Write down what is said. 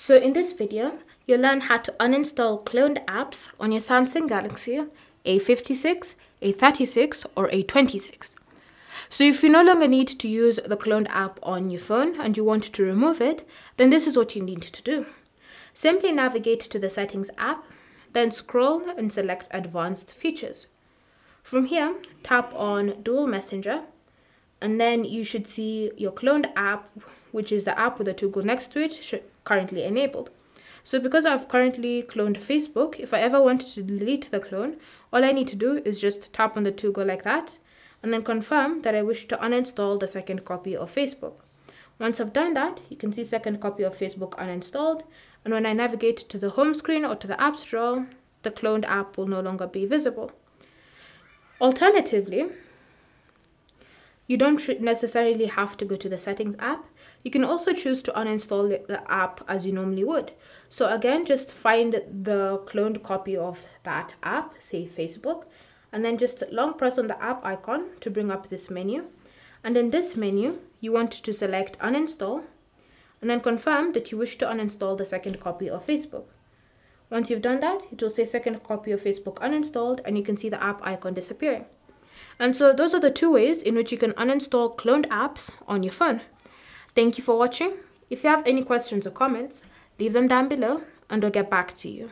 So in this video, you'll learn how to uninstall cloned apps on your Samsung Galaxy A56, A36 or A26. So if you no longer need to use the cloned app on your phone and you want to remove it, then this is what you need to do. Simply navigate to the Settings app, then scroll and select Advanced Features. From here, tap on Dual Messenger, and then you should see your cloned app which is the app with the toggle next to it, currently enabled. So because I've currently cloned Facebook, if I ever want to delete the clone, all I need to do is just tap on the toggle like that, and then confirm that I wish to uninstall the second copy of Facebook. Once I've done that, you can see second copy of Facebook uninstalled, and when I navigate to the home screen or to the app drawer, the cloned app will no longer be visible. Alternatively, you don't necessarily have to go to the settings app. You can also choose to uninstall the app as you normally would. So again, just find the cloned copy of that app, say Facebook, and then just long press on the app icon to bring up this menu. And in this menu, you want to select uninstall and then confirm that you wish to uninstall the second copy of Facebook. Once you've done that, it will say second copy of Facebook uninstalled and you can see the app icon disappearing. And so those are the two ways in which you can uninstall cloned apps on your phone. Thank you for watching. If you have any questions or comments, leave them down below and I'll get back to you.